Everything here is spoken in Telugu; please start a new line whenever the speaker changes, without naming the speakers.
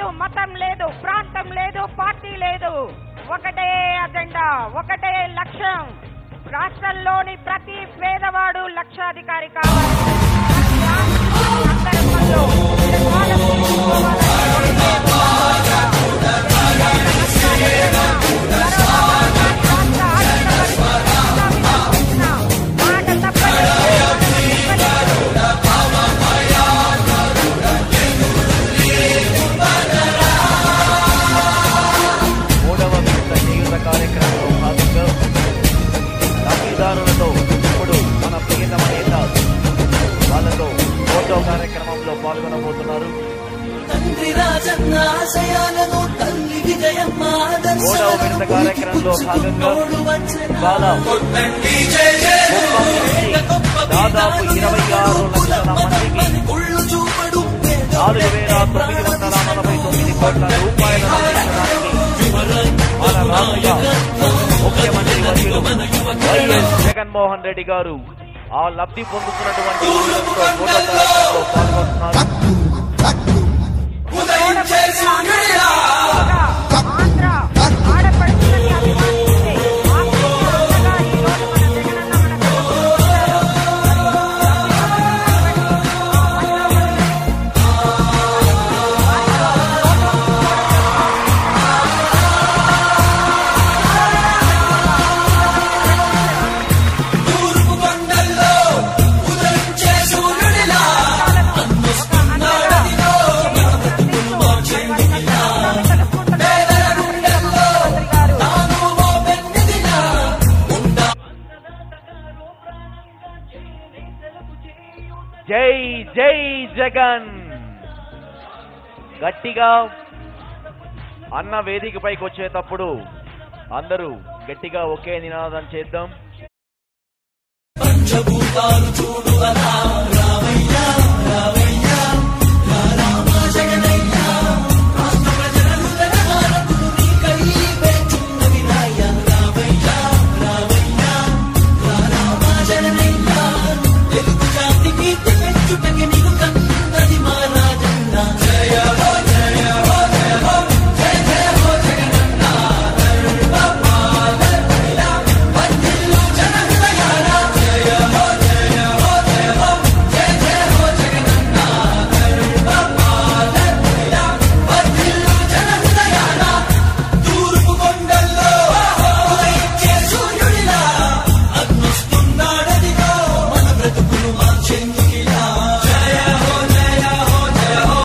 లేదు మతం లేదు ప్రాంతం లేదు పార్టీ లేదు. ఒకటే అజెండా ఒకటే లక్ష్యం. రాష్ట్రంలోని ప్రతి పేదవాడు లక్షాధికారి కావాలి.
రాజన్న ఆశయాలను తల్లి విజయమ్మ
కార్యక్రమంలో భాగంగా దాదాపు ఇరవై ఆరు లక్షల మందికి నాలుగు వేల తొమ్మిది వందల నలభై తొమ్మిది కోట్ల రూపాయలను అందించడానికి మన రాష్ట్ర ముఖ్యమంత్రి వర్యులు వైఎస్ జగన్మోహన్ రెడ్డి గారు ఆ లబ్ధి పొందుతున్నటువంటి పాల్గొంటున్నారు. జై జై జగన్. గట్టిగా అన్న వేదికపైకి వచ్చేటప్పుడు అందరూ గట్టిగా ఒకే నినాదం చేద్దాం.
పంచభూతాలు చూడు అలా